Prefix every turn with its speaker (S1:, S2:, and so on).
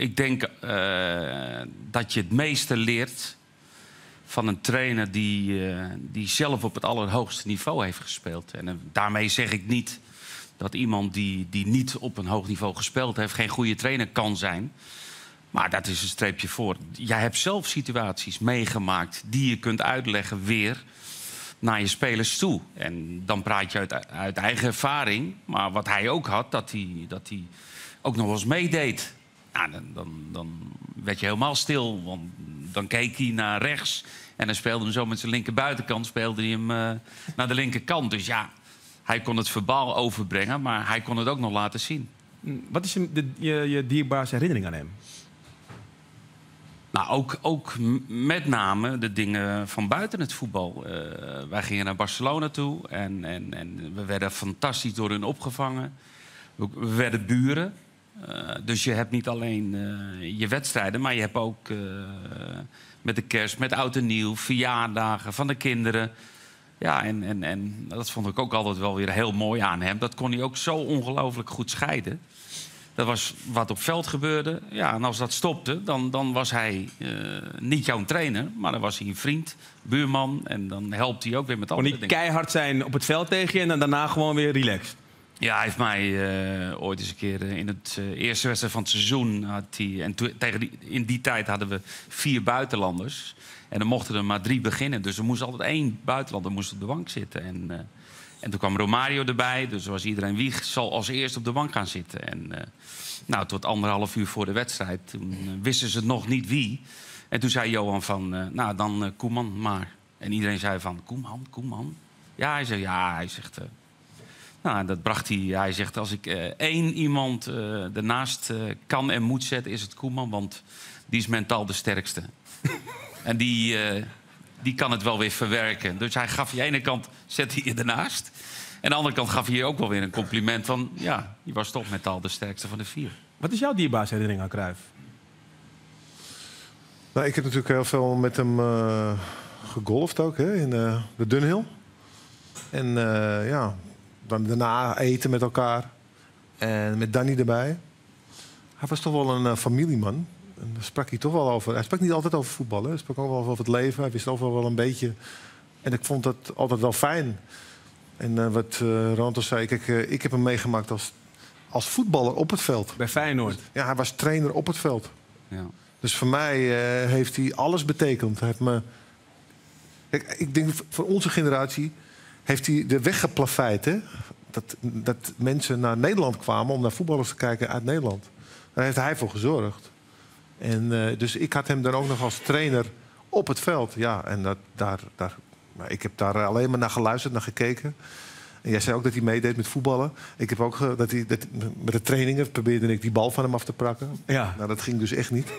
S1: ik denk eh, dat je het meeste leert van een trainer die, eh, die zelf op het allerhoogste niveau heeft gespeeld. En eh, daarmee zeg ik niet dat iemand die, die niet op een hoog niveau gespeeld heeft... geen goede trainer kan zijn. Maar dat is een streepje voor. Jij hebt zelf situaties meegemaakt die je kunt uitleggen weer naar je spelers toe. En dan praat je uit, eigen ervaring. Maar wat hij ook had, dat hij, dat hij ook nog wel eens meedeed. Dan, dan, dan werd je helemaal stil. Want dan keek hij naar rechts. En dan speelde hij zo met zijn linkerbuitenkant speelde hij hem eh, naar de linkerkant. Dus ja, hij kon het verbaal overbrengen, maar hij kon het ook nog laten zien.
S2: Wat is je, de, je, je dierbaarste herinnering aan hem?
S1: Nou, ook, ook met name de dingen van buiten het voetbal. Eh, wij gingen naar Barcelona toe en, en, en we werden fantastisch door hun opgevangen. We, we werden buren. Eh, dus je hebt niet alleen eh, je wedstrijden, maar je hebt ook eh, met de kerst, met oud en nieuw, verjaardagen van de kinderen. Ja, en, en, en dat vond ik ook altijd wel weer heel mooi aan hem. Dat kon hij ook zo ongelooflijk goed scheiden. Dat was wat op veld gebeurde. Ja, en als dat stopte, dan, dan was hij niet jouw trainer, maar dan was hij een vriend, buurman. En dan helpt hij ook weer met
S2: Kon
S1: andere
S2: hij
S1: dingen.
S2: keihard zijn op het veld tegen je en dan daarna gewoon weer relaxed?
S1: Ja, hij heeft mij eh, ooit eens een keer eh, in het eh, eerste wedstrijd van het seizoen... Had hij, en tegen die, in die tijd hadden we vier buitenlanders. En dan mochten er maar drie beginnen. Dus er moest altijd één buitenlander moest op de bank zitten. En, en toen kwam Romario erbij. Dus was iedereen wie zal als eerste op de bank gaan zitten. En nou, tot anderhalf uur voor de wedstrijd. Toen wisten ze nog niet wie. En toen zei Johan van, nou dan Koeman maar. En iedereen zei van, Koeman, Koeman. Ja, hij zei, ja, hij zegt... nou, dat bracht hij. Hij zegt: Als ik eh, één iemand eh ernaast eh, kan en moet zetten, is het Koeman. Want die is mentaal de sterkste. en die, eh, die kan het wel weer verwerken. Dus hij gaf je aan de ene kant, zet hij je ernaast. En aan de andere kant gaf hij je ook wel weer een compliment van... ja, die was toch mentaal de sterkste van de vier.
S2: Wat is jouw dierbaarste herinnering aan Cruijff?
S3: Nou, ik heb natuurlijk heel veel met hem eh, gegolfd ook, hè, in eh, de Dunhill. En eh, ja, dan daarna eten met elkaar. En met Danny erbij. Hij was toch wel een eh, familieman. En daar sprak hij toch wel over. Hij sprak niet altijd over voetballen. Hij sprak ook wel over het leven. Hij wist overal wel een beetje. En ik vond dat altijd wel fijn. En eh, wat Ronald zei, kijk, ik heb hem meegemaakt als, als voetballer op het veld.
S2: Bij Feyenoord.
S3: Ja, hij was trainer op het veld.
S1: Ja.
S3: Dus voor mij heeft hij alles betekend. Hij heeft me... Kijk, ik denk voor onze generatie heeft hij de weg geplaveid. Hè? Dat, dat mensen naar Nederland kwamen om naar voetballers te kijken uit Nederland. Daar heeft hij voor gezorgd. En, eh, dus ik had hem dan ook nog als trainer op het veld. Ja, en dat, daar, daar, maar ik heb daar alleen maar naar geluisterd, naar gekeken. En jij zei ook dat hij meedeed met voetballen. Ik heb ook dat hij, dat, met de trainingen probeerde ik die bal van hem af te prakken.
S2: Ja.
S3: Nou, dat ging dus echt niet.